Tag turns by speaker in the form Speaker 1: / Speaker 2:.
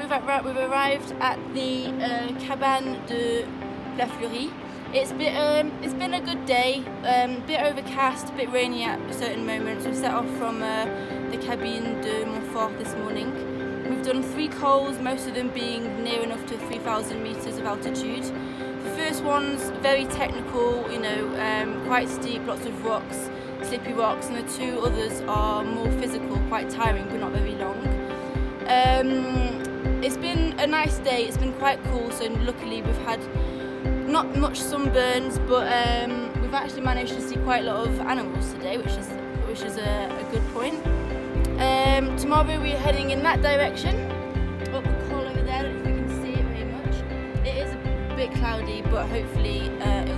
Speaker 1: right, we've arrived at the uh, Cabane de Prafleuri. It's been, um, it's been a good day, a um, bit overcast, a bit rainy at certain moments. We've set off from uh, the Cabane de Mont Fort this morning. We've done three cols, most of them being near enough to 3,000 metres of altitude. The first one's very technical, you know, um, quite steep, lots of rocks, slippy rocks, and the two others are more physical, quite tiring but not very long. Um, it's been a nice day, it's been quite cool, so luckily we've had not much sunburns, but um, we've actually managed to see quite a lot of animals today, which is which is a, a good point. Um, tomorrow we're heading in that direction, up the col over there, if you can see it very much. It is a bit cloudy, but hopefully uh,